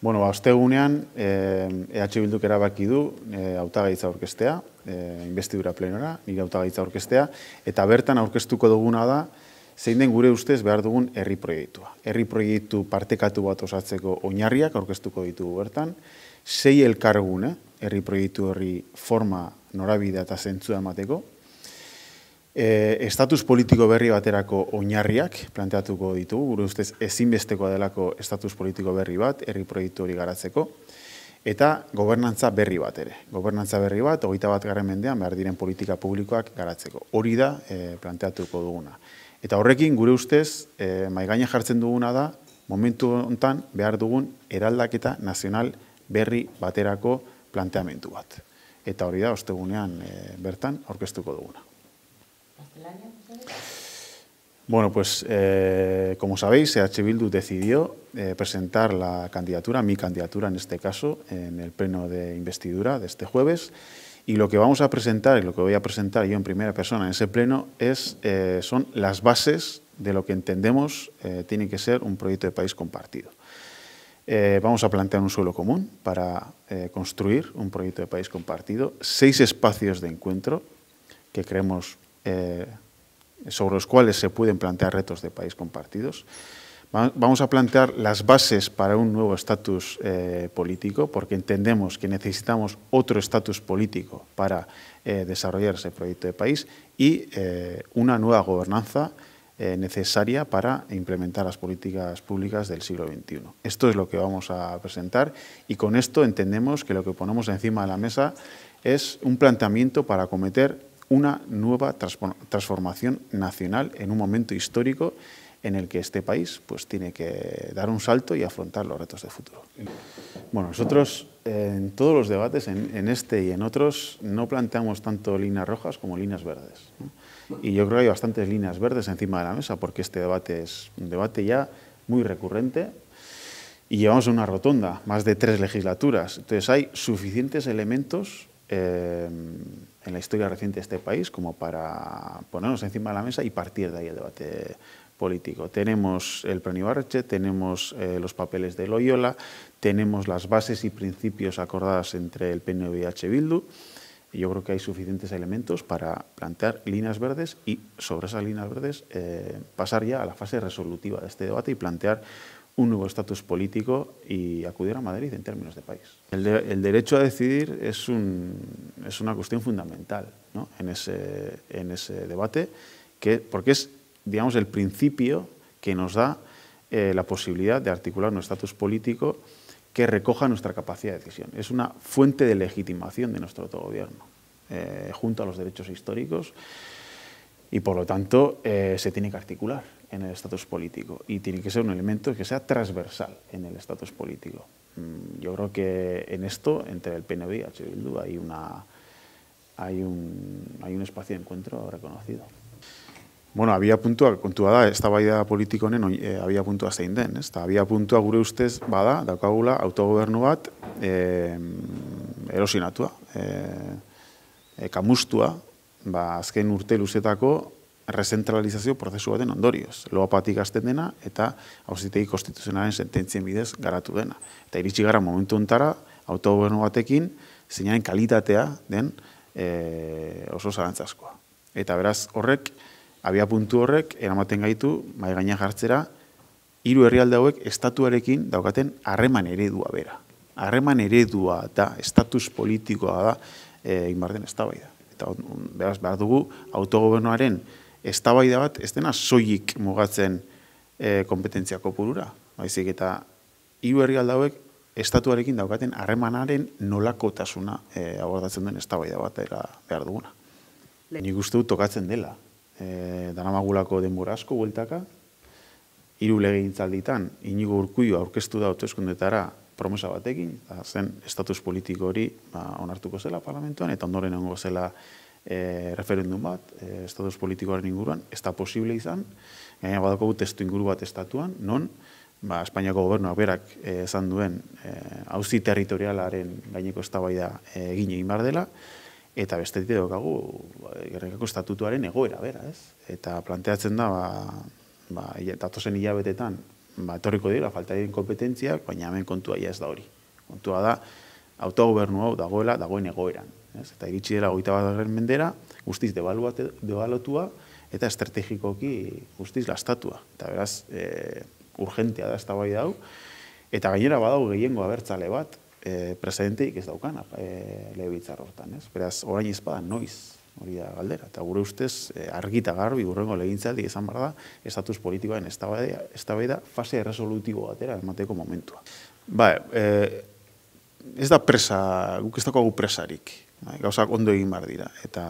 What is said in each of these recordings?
Bueno, ba, ostegunean, eh, EH Bilduk erabaki du eh, autagaitza aurkestea, eh, investidura plenora, nire autagaitza aurkestea, eta bertan aurkeztuko duguna da, zein den gure ustez behar dugun herri proiektua. Herri proiektu partekatu bat osatzeko oinarriak aurkeztuko ditugu bertan, sei elkargune, herri proiektu herri forma norabidea eta zentzua emateko, E, estatus politiko berri baterako oinarriak planteatuko ditugu, gure ustez ezinbestekoa delako estatus politiko berri bat, herri proiektu hori garatzeko, eta gobernantza berri bat ere. Gobernantza berri bat, hogeita bat garren mendean, behar diren politika publikoak garatzeko. Hori da e, planteatuko duguna. Eta horrekin, gure ustez, e, maigaina jartzen duguna da, momentu hontan behar dugun eraldaketa nazional berri baterako planteamentu bat. Eta hori da, ostegunean e, bertan, aurkeztuko duguna. Bueno, pues eh, como sabéis, EH Bildu decidió eh, presentar la candidatura, mi candidatura en este caso, en el pleno de investidura de este jueves. Y lo que vamos a presentar, y lo que voy a presentar yo en primera persona en ese pleno, es, eh, son las bases de lo que entendemos tiene que ser un proyecto de país compartido. vamos a plantear un suelo común para construir un proyecto de país compartido, seis espacios de encuentro que creemos sobre los cuales se pueden plantear retos de país compartidos. Vamos a plantear las bases para un nuevo estatus eh, político, porque entendemos que necesitamos otro estatus político para eh, desarrollar ese proyecto de país y eh, una nueva gobernanza necesaria para implementar las políticas públicas del siglo XXI. Esto es lo que vamos a presentar y con esto entendemos que lo que ponemos encima de la mesa es un planteamiento para acometer una nueva transformación nacional en un momento histórico en el que este país pues, tiene que dar un salto y afrontar los retos de futuro. Bueno, nosotros en todos los debates, en, este y en otros, no planteamos tanto líneas rojas como líneas verdes. Y yo creo que hay bastantes líneas verdes encima de la mesa porque este debate es un debate ya muy recurrente y llevamos una rotonda, más de tres legislaturas. Entonces hay suficientes elementos eh, en la historia reciente de este país como para ponernos encima de la mesa y partir de ahí el debate político. Tenemos el Ibarreche, tenemos eh, los papeles de Loyola, tenemos las bases y principios acordadas entre el PNV y H. Bildu, y yo creo que hay suficientes elementos para plantear líneas verdes y sobre esas líneas verdes eh, pasar ya a la fase resolutiva de este debate y plantear un nuevo estatus político y acudir a Madrid en términos de país. El, derecho a decidir es, una cuestión fundamental en, ese, debate, que, porque es el principio que nos da eh, la posibilidad de articular un estatus político que recoja nuestra capacidad de decisión. Es una fuente de legitimación de nuestro autogobierno, eh, junto a los derechos históricos, y por lo tanto eh, se tiene que articular en el estatus político y tiene que ser un elemento que sea transversal en el estatus político. Mm, yo creo que en esto, entre el PNV y H. Bildu, hay, una, hay, un, hay un espacio de encuentro reconocido. Bueno, había puntua, kontua da, ez da bai da politiko honen, e, había puntua zein den, ez da, había puntua gure ustez, bada, daukagula, autogobernu bat, e, erosinatua, e, e, kamustua, ba, azken urte luzetako, rezentralizazio prozesu baten ondorioz. Loa patik azten dena eta hausitegi konstituzionalen sententzien bidez garatu dena. Eta iritsi gara momentu ontara, autogobernu batekin, zeinaren kalitatea den e, oso zarantzazkoa. Eta beraz horrek, abia puntu horrek, eramaten gaitu, mai gaina jartzera, hiru herrialde hauek estatuarekin daukaten harreman eredua bera. Harreman eredua da, estatus politikoa da, e, inbarden ez da Eta beraz, behar dugu, autogobernuaren eztabaida bat ez dena soilik mugatzen e, kompetentzia kopurura, baizik eta hiru herrialde hauek estatuarekin daukaten harremanaren nolakotasuna e, abordatzen duen eztabaida bat era behar duguna. Nik uste dut tokatzen dela. E, Danamagulako denbora asko bueltaka, hiru legegintzalditan inigo urkuio aurkeztu da autoeskundetara promesa batekin, zen estatus politiko hori ba, onartuko zela parlamentuan, eta ondoren egongo zela e, referendum bat, e, estatus politikoaren inguruan, ez da posible izan, gaina badako testu inguru bat estatuan, non, ba, Espainiako gobernuak berak eh, esan duen hauzi e, territorialaren gaineko eztabaida egin egin bar dela, eta bestetik daukagu gerrekako estatutuaren egoera bera, ez? Eta planteatzen da, ba, ba, datozen hilabetetan, ba, etorriko dira, falta diren kompetentziak, baina hemen kontua ja ez da hori. Kontua da, autogobernu hau dagoela, dagoen egoeran. Ez? Eta iritsi dela goita bat mendera, guztiz debalotua, eta estrategikoki guztiz lastatua. Eta beraz, e, urgentea da ez da bai dau, eta gainera badau gehiengo abertzale bat, e, presidenteik ez daukana e, lehebitzar hortan. Ez? Beraz, orain izpada, noiz hori da galdera. Eta gure ustez, e, argita garbi, urrengo legintzaldi izan behar da, estatus politikoen ez da fase resolutibo batera emateko momentua. Ba, e, ez da presa, guk ez dago presarik, bai, gauzak ondo egin behar dira, eta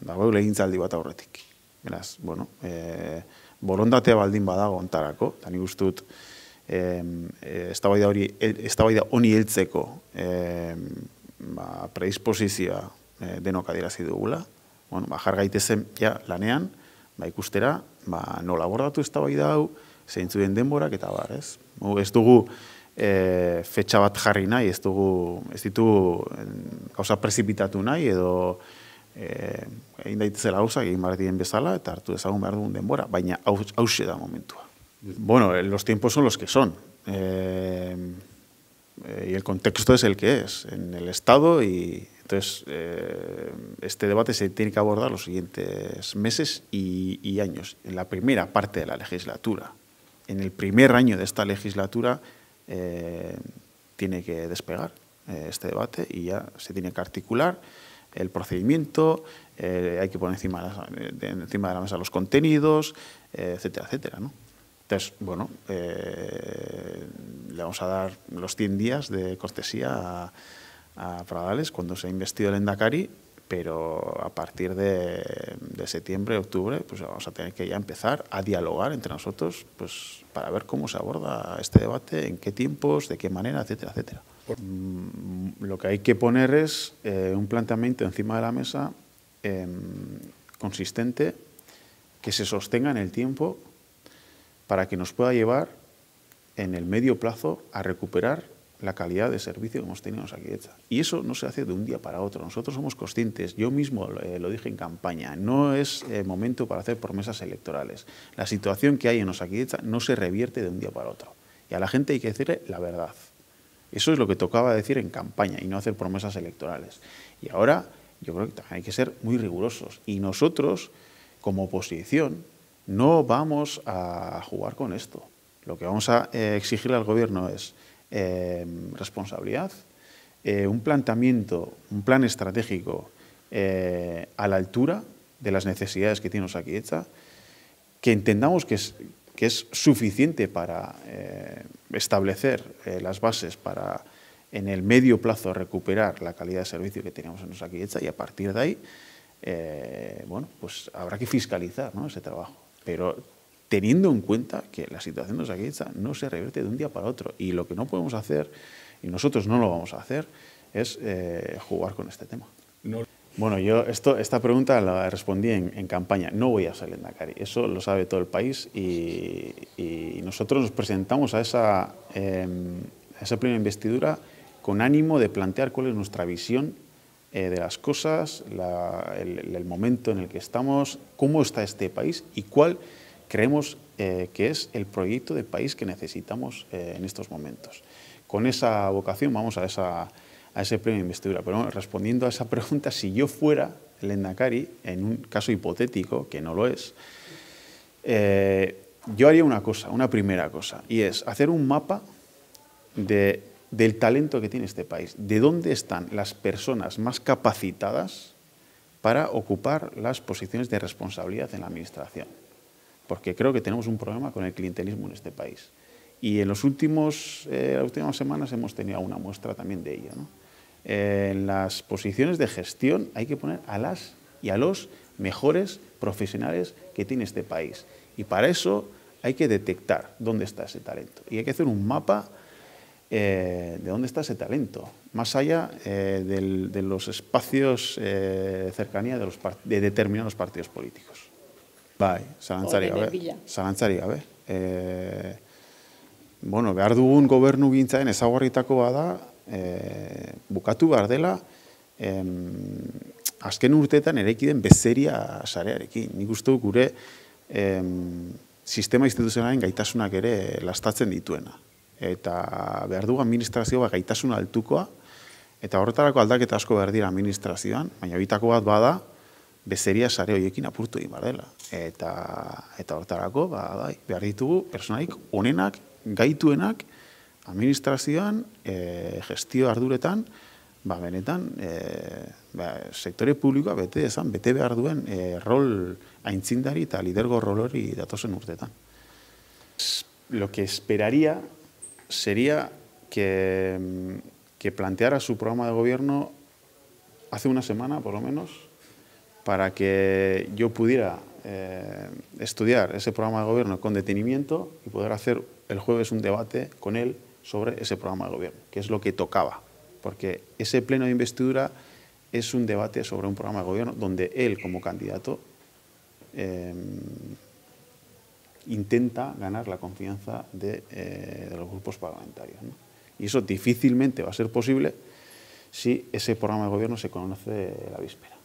dago legintzaldi bat aurretik. Beraz, bueno, e, borondatea baldin badago ontarako, eta nik ustut, eh, eztabaida hori eztabaida honi heltzeko eh, ba, predisposizioa eh, denok adierazi dugula. Bueno, ba, jar gaitezen ja, lanean, ba, ikustera, ba, nola abordatu eztabaida hau, zeintzu den denborak eta bar, ez? ez dugu e, fetxa bat jarri nahi, ez dugu, ez ditugu gauza prezipitatu nahi, edo e, egin daitezela gauza, egin behar bezala, eta hartu ezagun behar dugun denbora, baina hause da momentua. Bueno, los tiempos son los que son. Eh, y el contexto es el que es, en el Estado y entonces eh, este debate se tiene que abordar los siguientes meses y, años. En la primera parte de la legislatura, en el primer año de esta legislatura, eh, tiene que despegar este debate y ya se tiene que articular el procedimiento, hay que poner encima de, encima de la mesa los contenidos, etcétera, etcétera. Entonces, bueno, eh, le vamos a dar los 100 días de cortesía a, a Pradales cuando se ha investido el Endacari, pero a partir de, septiembre, octubre, pues vamos a tener que ya empezar a dialogar entre nosotros pues, para ver cómo se aborda este debate, en qué tiempos, de qué manera, etcétera, etcétera. Mm, lo que hay que poner es eh, un planteamiento encima de la mesa em, consistente que se sostenga en el tiempo para que nos pueda llevar en el medio plazo a recuperar la calidad de servicio que hemos tenido en Saquidecha. Y eso no se hace de un día para otro. Nosotros somos conscientes, yo mismo eh, lo dije en campaña, no es eh, momento para hacer promesas electorales. La situación que hay en Osaquidecha no se revierte de un día para otro. Y a la gente hay que decirle la verdad. Eso es lo que tocaba decir en campaña y no hacer promesas electorales. Y ahora yo creo que hay que ser muy rigurosos. Y nosotros, como oposición, no vamos a jugar con esto. Lo que vamos a eh, exigirle al gobierno es em, responsabilidad, eh, un planteamiento, un plan estratégico eh, a la altura de las necesidades que tiene Osakidecha, que entendamos que es, que es suficiente para establecer las bases para en el medio plazo recuperar la calidad de servicio que teníamos en Osakidecha y a partir de ahí, bueno, pues habrá que fiscalizar ese trabajo. Pero teniendo en cuenta que la situación de Osakidecha no se revierte de un día para otro y lo que no podemos hacer, y nosotros no lo vamos a hacer, es eh, jugar con este tema. Bueno, yo esto, esta pregunta la respondí en, campaña. No voy a salir en Dakar. Eso lo sabe todo el país y, nosotros nos presentamos a esa, em, esa primera investidura con ánimo de plantear cuál es nuestra visión eh, de las cosas, el, momento en el que estamos, cómo está este país y cuál creemos eh, que es el proyecto de país que necesitamos eh, en estos momentos. Con esa vocación vamos a, esa, a ese premio de investidura. Pero respondiendo a esa pregunta, si yo fuera el Endacari, en un caso hipotético, que no lo es, yo haría una cosa, una primera cosa, y es hacer un mapa de del talento que tiene este país, de dónde están las personas más capacitadas para ocupar las posiciones de responsabilidad en la Administración. Porque creo que tenemos un problema con el clientelismo en este país. Y en los últimos, eh, las últimas semanas hemos tenido una muestra también de ello. en las posiciones de gestión hay que poner a las y a los mejores profesionales que tiene este país. Y para eso hay que detectar dónde está ese talento. Y hay que hacer un mapa eh, de dónde está ese talento, más allá eh, de los espacios eh, cercanía de, los de determinados partidos políticos. Bai, zalantzari gabe. Zalantzari gabe. E, bueno, behar dugun gobernu gintzaen ezaguarritako bada, e, bukatu behar dela, em, azken urteetan erekiden bezeria sarearekin. Nik uste gure em, sistema instituzionalen gaitasunak ere lastatzen dituena. Eta behar dugu administrazioa gaitasun altukoa, eta horretarako aldaketa asko behar dira administrazioan, baina bitako bat bada, bezeria sare horiekin apurtu egin dela. Eta, eta horretarako, ba, bai, behar ditugu, personaik onenak, gaituenak, administrazioan, e, gestio arduretan, ba, benetan, e, ba, sektore publikoa bete ezan, bete behar duen e, rol aintzindari eta lidergo rolori datosen urtetan. Lo que esperaría sería que, que planteara su programa de gobierno hace una semana, por lo menos, para que yo pudiera eh, estudiar ese programa de gobierno con detenimiento y poder hacer el jueves un debate con él sobre ese programa de gobierno, que es lo que tocaba, porque ese pleno de investidura es un debate sobre un programa de gobierno donde él, como candidato, eh, intenta ganar la confianza de, eh, los grupos parlamentarios. Y eso difícilmente va a ser posible si ese programa de gobierno se conoce la víspera.